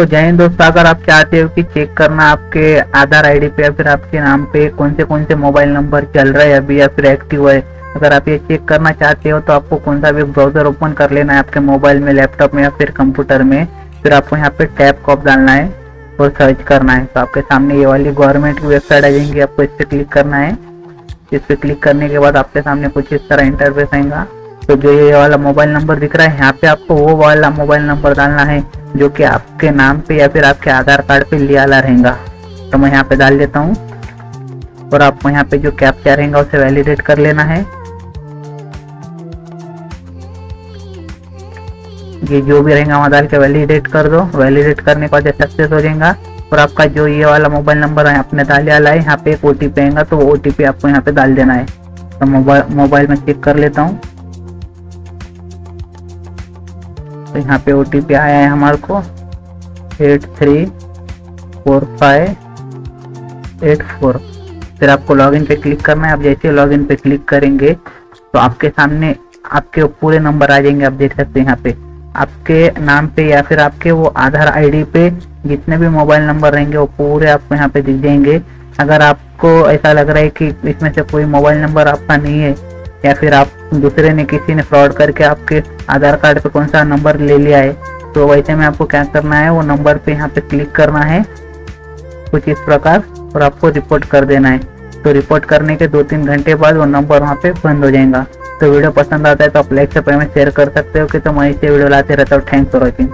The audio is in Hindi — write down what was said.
तो जय हिंद दोस्तों, अगर आप चाहते हो कि चेक करना आपके आधार आईडी पे या फिर आपके नाम पे कौन से कौन से मोबाइल नंबर चल रहे हैं अभी या फिर एक्टिव है, अगर आप ये चेक करना चाहते हो तो आपको कौन सा भी ब्राउज़र ओपन कर लेना है आपके मोबाइल में लैपटॉप में या फिर कंप्यूटर में, फिर आपको यहाँ पे टैप कॉप डालना है और सर्च करना है। तो आपके सामने ये वाली गवर्नमेंट की वेबसाइट आ जाएँगी, आपको इस पर क्लिक करना है। इस पर क्लिक करने के बाद आपके सामने कुछ इस तरह इंटरफेस आएगा। तो जो ये वाला मोबाइल नंबर दिख रहा है, यहाँ पे आपको वो वाला मोबाइल नंबर डालना है, जो कि आपके नाम पे या फिर आपके आधार कार्ड पे लिया ला रहेगा। तो मैं यहाँ पे डाल देता हूँ। और आपको यहाँ पे जो कैप्चा रहेगा, उसे वैलिडेट कर लेना है। ये जो भी रहेगा, वहाँ डाल के वैलिडेट कर दो। वैलिडेट करने के बाद सक्सेस हो जाएगा। और आपका जो ये वाला मोबाइल नंबर है, आपने डाल डाला है यहाँ पे एक ओ आएगा तो ओ पी आपको यहाँ पे डाल देना है। तो मोबाइल मोबाइल में चेक कर लेता हूँ। तो यहाँ पे ओ टी पी आया है हमारे को। Eight three four five eight four. फिर आपको लॉगिन पे क्लिक करना है। आप जैसे लॉगिन पे क्लिक करेंगे तो आपके सामने आपके पूरे नंबर आ जाएँगे। आप देख सकते हैं यहाँ पे। आपके नाम पे या फिर आपके वो आधार आईडी पे जितने भी मोबाइल नंबर रहेंगे, वो पूरे आपको यहाँ पे दिख जाएँगे। अगर आपको ऐसा लग रहा है कि इसमें से कोई मोबाइल नंबर आपका नहीं है, या फिर आप दूसरे ने किसी ने फ्रॉड करके आपके आधार कार्ड पे कौन सा नंबर ले लिया है? तो वैसे में आपको क्या करना है, वो नंबर पे यहाँ पे क्लिक करना है, कुछ इस प्रकार, और आपको रिपोर्ट कर देना है। तो रिपोर्ट करने के दो तीन घंटे बाद वो नंबर वहाँ पे बंद हो जाएगा। तो वीडियो पसंद आता है तो आप लाइक से पेमेंट शेयर कर सकते हो, कि तो मैं इसे वीडियो लाते रहता हूँ। Thanks for watching